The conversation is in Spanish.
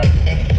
¡Gracias!